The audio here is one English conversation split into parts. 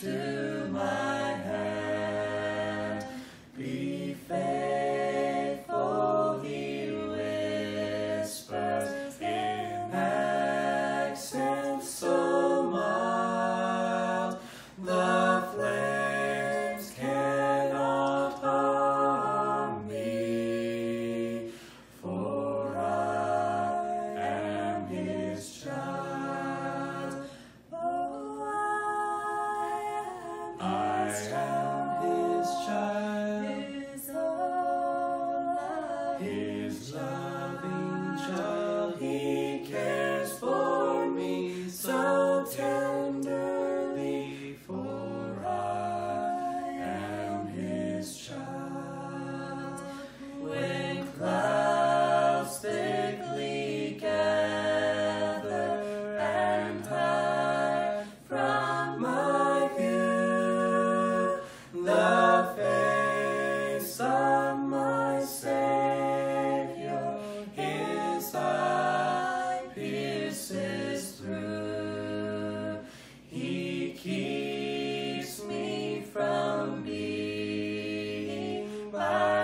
to His loving child, he cares for me. So tell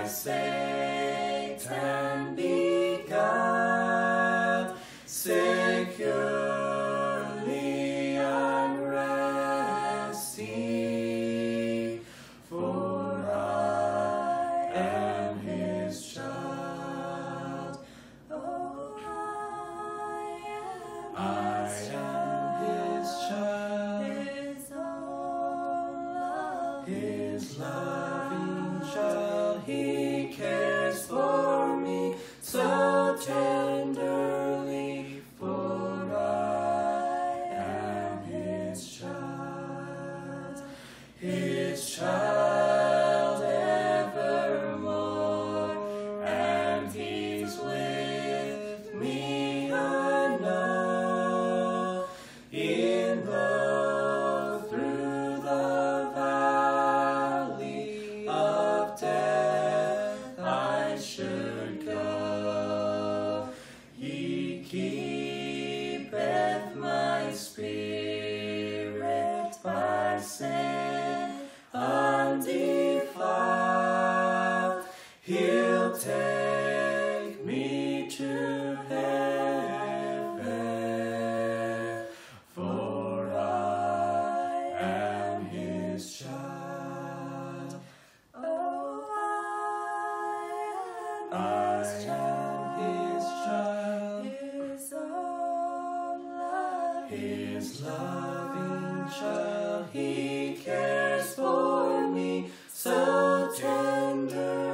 Satan begat, securely I'm resting, for I am his child. Oh, I I am his His loving child, he cares for me so tenderly, for I am his child, his child evermore, and he's with me, I know. say. His loving child, He cares for me so tender.